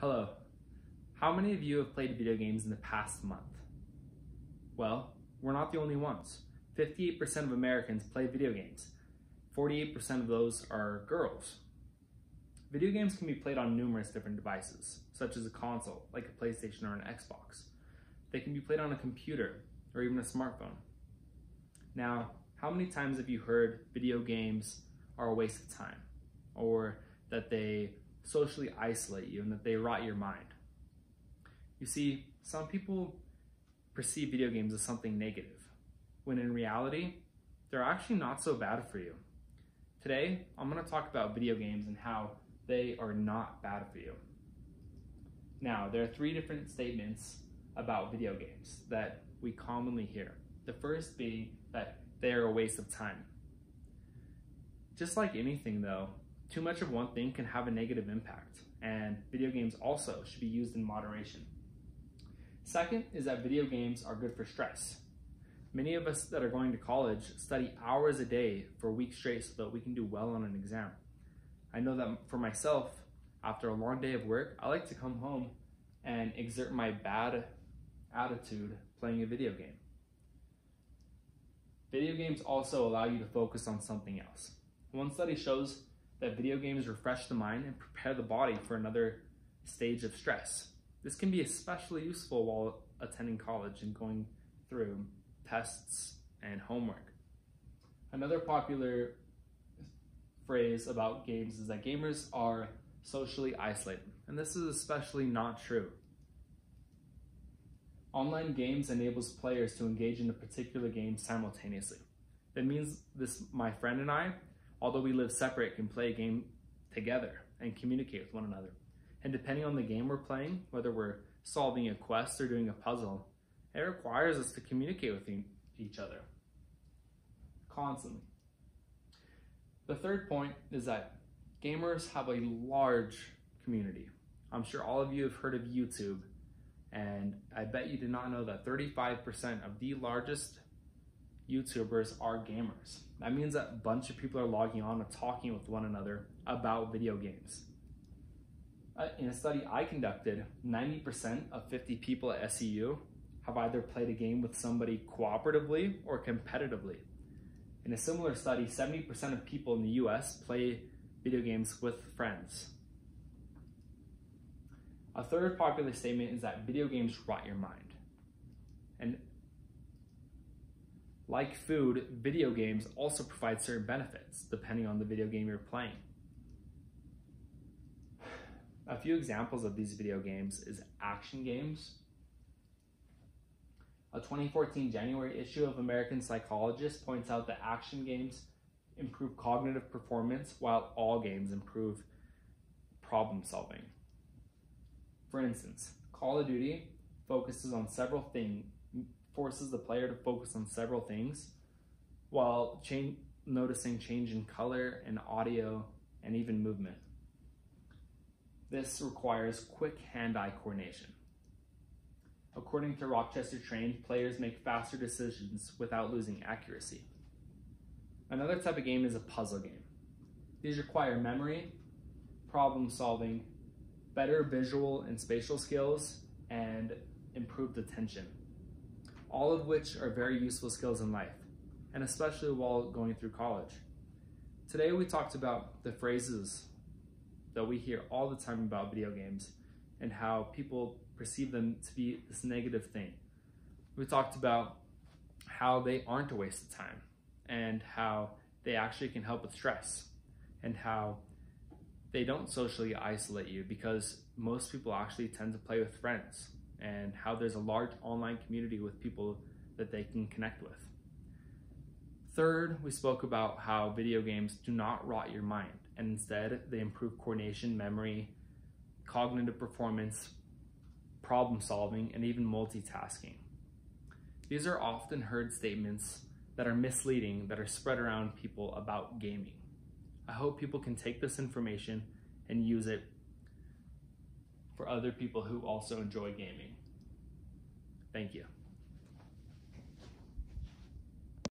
Hello. How many of you have played video games in the past month? Well, we're not the only ones. 58% of Americans play video games. 48% of those are girls. Video games can be played on numerous different devices, such as a console, like a PlayStation or an Xbox. They can be played on a computer or even a smartphone. Now, how many times have you heard video games are a waste of time or that they socially isolate you and that they rot your mind? You see, some people perceive video games as something negative, when in reality, they're actually not so bad for you. Today, I'm going to talk about video games and how they are not bad for you. Now, there are three different statements about video games that we commonly hear. The first being that they are a waste of time. Just like anything though, too much of one thing can have a negative impact, and video games also should be used in moderation. Second is that video games are good for stress. Many of us that are going to college study hours a day for a week straight so that we can do well on an exam. I know that for myself, after a long day of work, I like to come home and exert my bad attitude playing a video game. Video games also allow you to focus on something else. One study shows that video games refresh the mind and prepare the body for another stage of stress. This can be especially useful while attending college and going through tests and homework. Another popular phrase about games is that gamers are socially isolated, and this is especially not true. Online games enables players to engage in a particular game simultaneously. That means this my friend and I, although we live separate, can play a game together and communicate with one another. And depending on the game we're playing, whether we're solving a quest or doing a puzzle, it requires us to communicate with each other constantly. The third point is that gamers have a large community. I'm sure all of you have heard of YouTube and I bet you did not know that 35% of the largest YouTubers are gamers. That means that a bunch of people are logging on and talking with one another about video games. Uh, in a study I conducted, 90% of 50 people at SUU have either played a game with somebody cooperatively or competitively. In a similar study, 70% of people in the US play video games with friends. A third popular statement is that video games rot your mind. And like food, video games also provide certain benefits depending on the video game you're playing. A few examples of these video games is action games. A 2014 January issue of American Psychologist points out that action games improve cognitive performance while all games improve problem solving. For instance, Call of Duty focuses on several things, forces the player to focus on several things while change, noticing change in color and audio and even movement. This requires quick hand-eye coordination. According to Rochester Trained, players make faster decisions without losing accuracy. Another type of game is a puzzle game. These require memory, problem solving, better visual and spatial skills, and improved attention. All of which are very useful skills in life, and especially while going through college. Today we talked about the phrases that we hear all the time about video games and how people perceive them to be this negative thing. We talked about how they aren't a waste of time and how they actually can help with stress and how they don't socially isolate you because most people actually tend to play with friends and how there's a large online community with people that they can connect with. Third, we spoke about how video games do not rot your mind and instead they improve coordination, memory, cognitive performance, problem solving, and even multitasking. These are often heard statements that are misleading that are spread around people about gaming. I hope people can take this information and use it for other people who also enjoy gaming. Thank you.